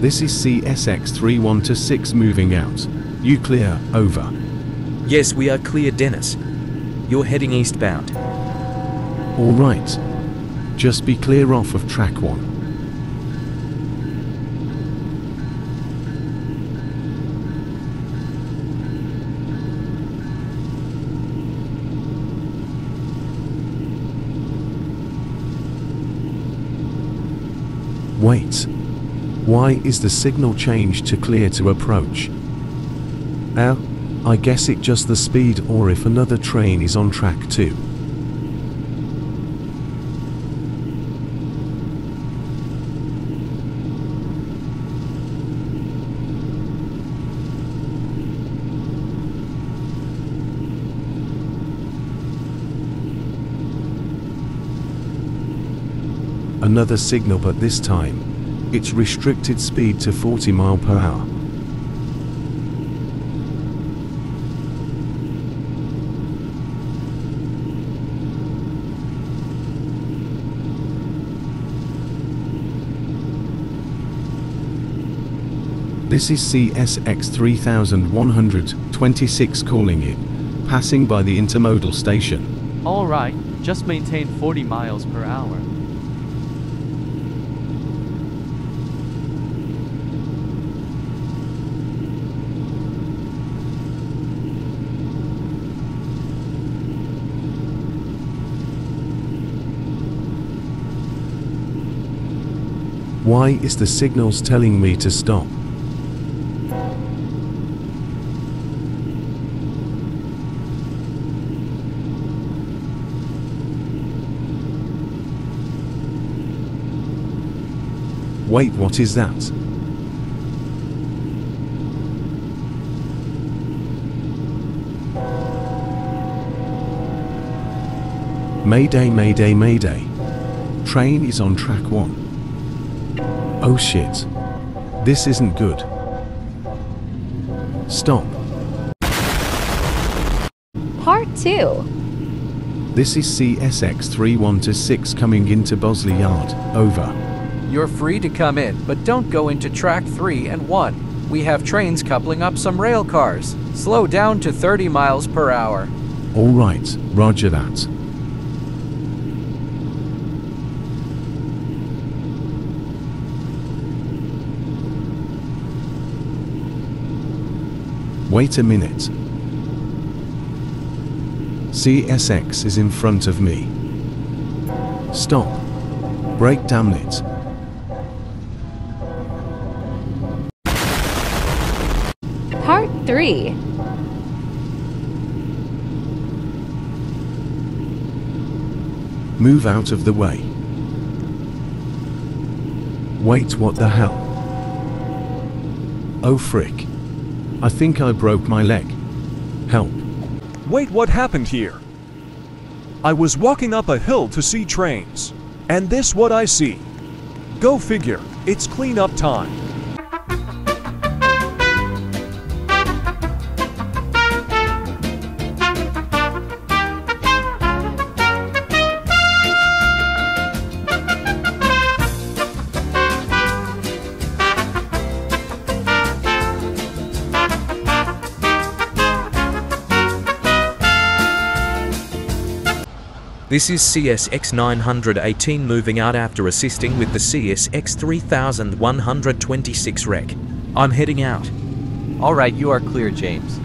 This is CSX 3126 moving out. You clear, over. Yes, we are clear, Dennis. You're heading eastbound. Alright. Just be clear off of track 1. Wait. Why is the signal changed to clear to approach? Well, I guess it just the speed or if another train is on track too. Another signal but this time, it's restricted speed to 40 mile per hour. This is CSX 3126 calling in, passing by the intermodal station. Alright, just maintain 40 miles per hour. Why is the signals telling me to stop? Wait, what is that? Mayday, mayday, mayday. Train is on track 1. Oh shit. This isn't good. Stop. Part 2. This is CSX 3126 coming into Bosley Yard. Over. You're free to come in, but don't go into track 3 and 1. We have trains coupling up some rail cars. Slow down to 30 miles per hour. Alright, roger that. Wait a minute. CSX is in front of me. Stop. Brake damn it. Part 3. Move out of the way. Wait, what the hell? Oh frick. I think I broke my leg. Help. Wait, what happened here? I was walking up a hill to see trains, and this what I see. Go figure, it's cleanup time. This is CSX 918 moving out after assisting with the CSX 3126 wreck. I'm heading out. Alright, you are clear, James.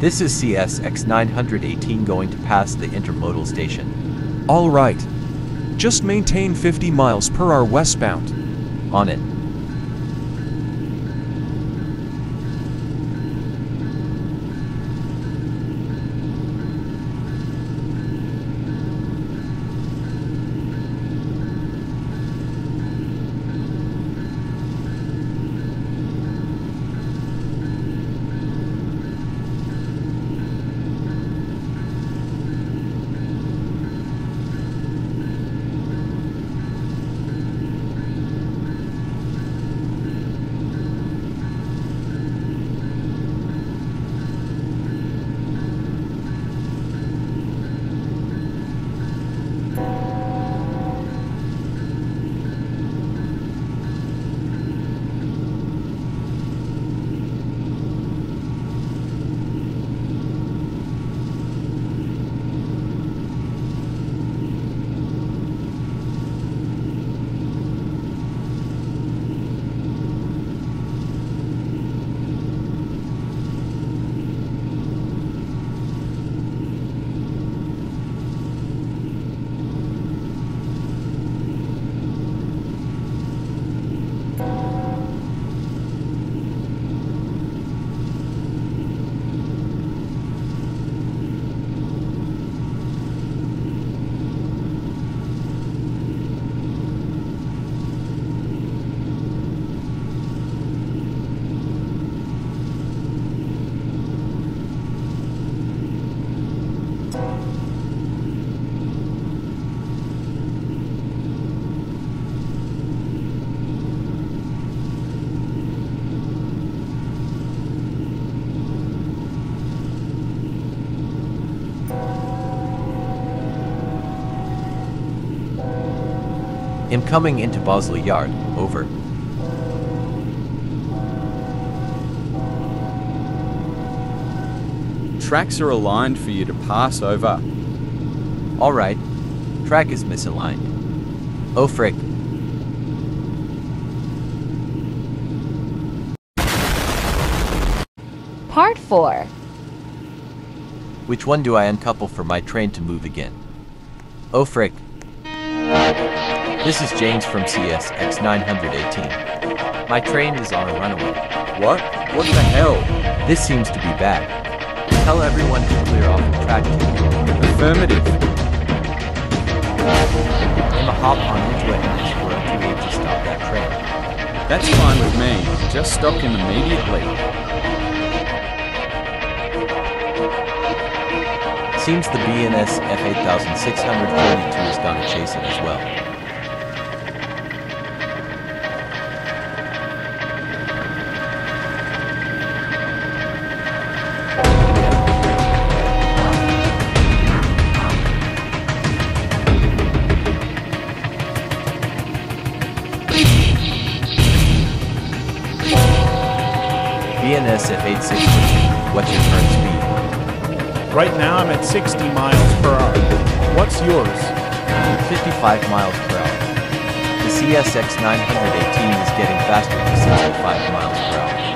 This is CSX 918 going to pass the intermodal station. All right. Just maintain 50 miles per hour westbound. On it. Am coming into Bosley Yard. Over. Tracks are aligned for you to pass over. All right. Track is misaligned. Oh frick. Part 4. Which one do I uncouple for my train to move again? Oh frick. This is James from CSX 918. My train is on a runaway. What? What the hell? This seems to be bad. Tell everyone to clear off the track Affirmative. Emma hop on into is for a too to stop that train. That's fine with me. Just stop him immediately. Seems the BNSF 8642 is gonna chase it as well. BNSF 8642, what's your current speed? Right now I'm at 60 miles per hour. What's yours? 55 miles per hour. The CSX 918 is getting faster to 65 miles per hour.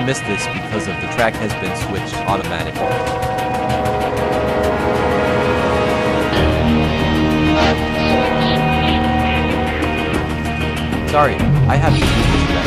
Emma this because of the track has been switched automatically. Sorry, I have to do this